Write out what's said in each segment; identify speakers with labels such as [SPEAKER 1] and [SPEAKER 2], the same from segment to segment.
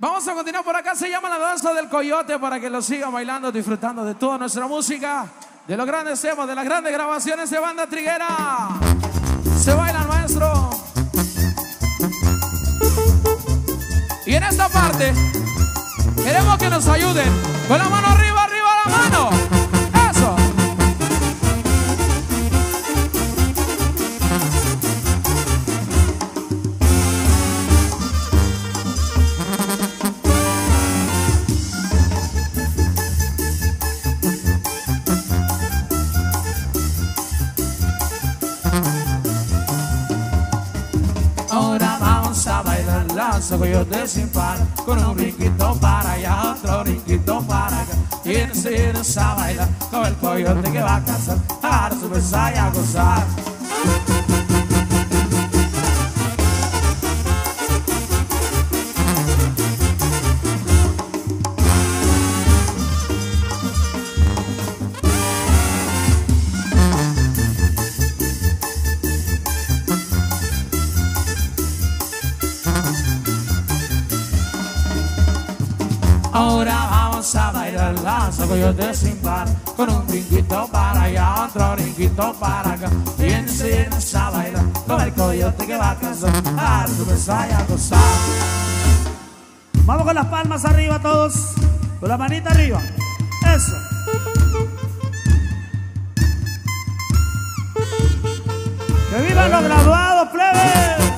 [SPEAKER 1] Vamos a continuar por acá, se llama la danza del coyote para que lo sigan bailando, disfrutando de toda nuestra música, de los grandes temas, de las grandes grabaciones de banda triguera. Se baila el maestro. Y en esta parte queremos que nos ayuden con la mano arriba, arriba la mano. criança veio desempada Com um brinquito para allá, otro brinquito para acá. Y se a bailar con el coyote que va a casar Ahora subes a gozar. Ahora vamos a bailar lazo coyote sin par Con un brinquito para allá, otro brinquito para acá Y enseguida a bailar con el coyote que va a cazar A y a gozar
[SPEAKER 2] Vamos con las palmas arriba todos. Con la manita arriba. Eso. ¡Que vivan los graduados, plebe!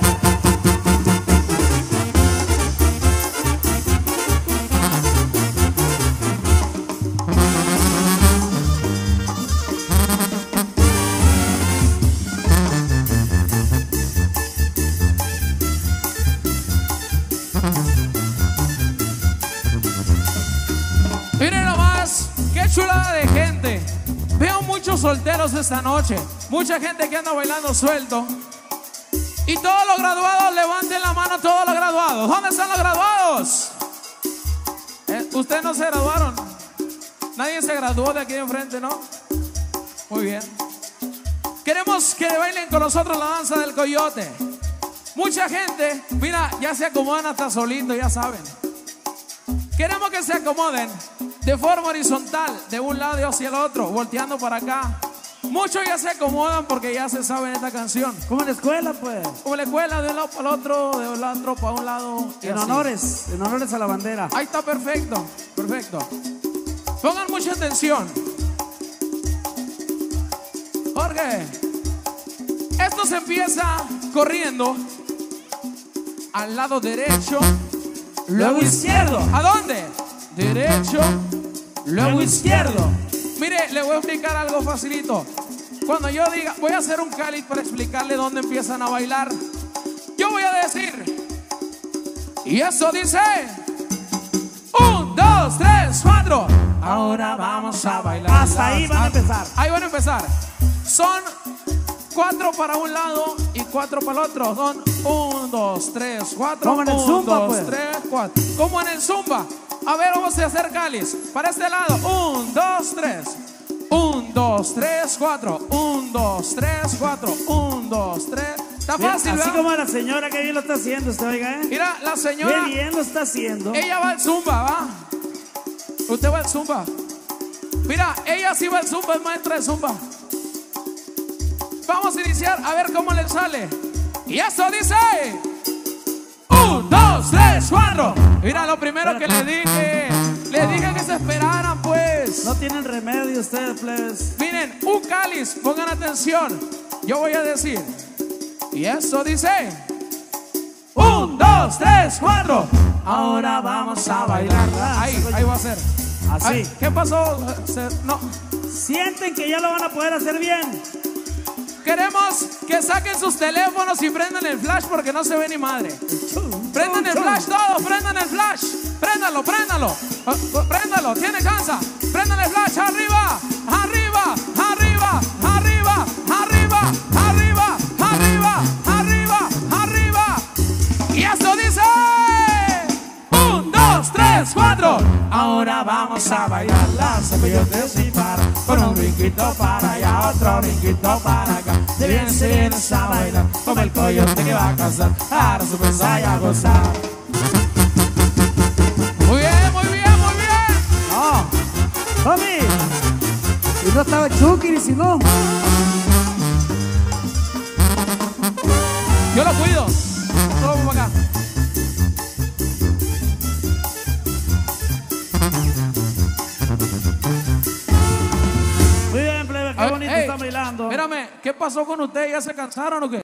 [SPEAKER 1] Solteros esta noche, mucha gente que anda bailando suelto. Y todos los graduados, levanten la mano todos los graduados. ¿Dónde están los graduados? Eh, ¿Ustedes no se graduaron? Nadie se graduó de aquí enfrente, ¿no? Muy bien. Queremos que bailen con nosotros la danza del coyote. Mucha gente, mira, ya se acomodan hasta solito, ya saben. Queremos que se acomoden de forma horizontal, de un lado hacia el otro, volteando para acá. Muchos ya se acomodan porque ya se saben esta canción.
[SPEAKER 2] Como en la escuela, pues.
[SPEAKER 1] Como la escuela, de un lado para el otro, de un otro para un lado.
[SPEAKER 2] En
[SPEAKER 1] así.
[SPEAKER 2] honores, en honores a la bandera.
[SPEAKER 1] Ahí está perfecto, perfecto. Pongan mucha atención. Jorge, esto se empieza corriendo al lado derecho, luego izquierdo. ¿A dónde? Derecho, luego izquierdo. Mire, le voy a explicar algo facilito. Cuando yo diga, voy a hacer un cáliz para explicarle dónde empiezan a bailar. Yo voy a decir, y eso dice. Un, dos, tres, cuatro. Ahora vamos a bailar.
[SPEAKER 2] Hasta ahí van a empezar.
[SPEAKER 1] Ahí van a empezar. Son cuatro para un lado y cuatro para el otro. Son un, dos, tres, cuatro.
[SPEAKER 2] Como en el
[SPEAKER 1] un,
[SPEAKER 2] zumba,
[SPEAKER 1] dos,
[SPEAKER 2] pues.
[SPEAKER 1] tres, cuatro. Como en el zumba. A ver, vamos a hacer cáliz. Para este lado. Un, dos, tres. Un, dos, tres, cuatro. Un, dos, tres, cuatro. Un, dos, tres. Está fácil,
[SPEAKER 2] así
[SPEAKER 1] ¿verdad?
[SPEAKER 2] como la señora que bien lo está haciendo, usted oiga, ¿eh?
[SPEAKER 1] Mira, la
[SPEAKER 2] Qué
[SPEAKER 1] señora.
[SPEAKER 2] bien lo está haciendo.
[SPEAKER 1] Ella va al Zumba, ¿va? Usted va al Zumba. Mira, ella sí va al Zumba, es maestra de Zumba. Vamos a iniciar a ver cómo le sale. Y eso dice. Dos, tres, cuatro. Mira, lo primero que le dije. Le dije que se esperaran, pues.
[SPEAKER 2] No tienen remedio ustedes, plebes.
[SPEAKER 1] Miren, un cáliz, pongan atención. Yo voy a decir. Y eso dice. Un, dos, tres, cuatro. Ahora vamos a bailar. Ahí, ahí va a ser.
[SPEAKER 2] Así.
[SPEAKER 1] Ay, ¿Qué pasó? Se- No.
[SPEAKER 2] Sienten que ya lo van a poder hacer bien.
[SPEAKER 1] Queremos que saquen sus teléfonos y prendan el flash porque no se ve ni madre. Prendan el flash todos, prendan el flash. Préndalo, préndalo. Ah, Préndalo, tiene chance. Prendan el flash arriba, cuatro. Ahora vamos a bailar las cepillotes y para. Con un brinquito para allá, otro brinquito para acá. Si vienes, si vienes a bailar, con el coyote que va a cazar. Ahora se pues y a gozar.
[SPEAKER 2] Muy bien, muy bien, muy bien. Ah, oh, mami. Y no estaba Chucky, si no.
[SPEAKER 1] Yo lo cuido. Todo acá. Espérame, ¿qué pasó con ustedes? ¿Ya se cansaron o qué?